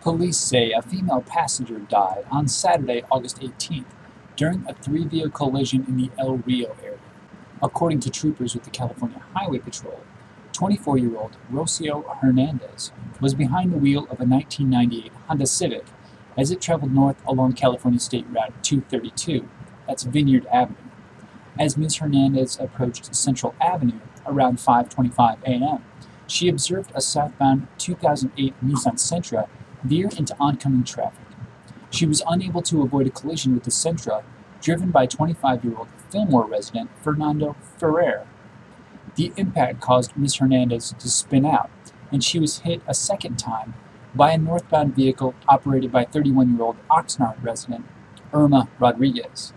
Police say a female passenger died on Saturday, August 18th, during a three vehicle collision in the El Rio area. According to troopers with the California Highway Patrol, 24 year old Rocio Hernandez was behind the wheel of a 1998 Honda Civic as it traveled north along California State Route 232, that's Vineyard Avenue. As Ms. Hernandez approached Central Avenue around 5:25 a.m., she observed a southbound 2008 Nissan Sentra veer into oncoming traffic. She was unable to avoid a collision with the Sentra, driven by 25-year-old Fillmore resident Fernando Ferrer. The impact caused Ms. Hernandez to spin out, and she was hit a second time by a northbound vehicle operated by 31-year-old Oxnard resident Irma Rodriguez.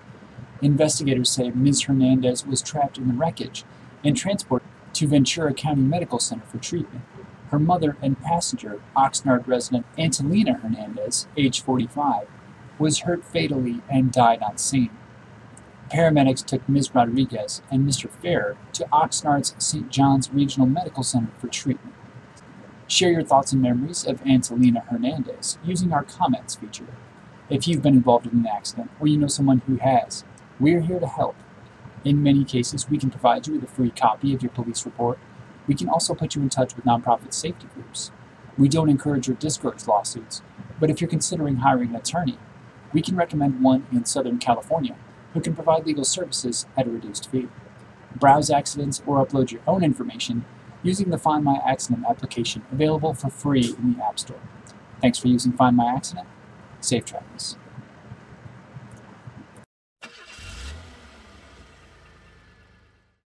Investigators say Ms. Hernandez was trapped in the wreckage and transported to Ventura County Medical Center for treatment. Her mother and passenger, Oxnard resident Antolina Hernandez, age 45, was hurt fatally and died on scene. Paramedics took Ms. Rodriguez and Mr. Ferrer to Oxnard's St. John's Regional Medical Center for treatment. Share your thoughts and memories of Antolina Hernandez using our comments feature. If you've been involved in an accident or you know someone who has, we're here to help. In many cases, we can provide you with a free copy of your police report. We can also put you in touch with nonprofit safety groups. We don't encourage or discourage lawsuits, but if you're considering hiring an attorney, we can recommend one in Southern California who can provide legal services at a reduced fee. Browse accidents or upload your own information using the Find My Accident application available for free in the App Store. Thanks for using Find My Accident. Safe travels.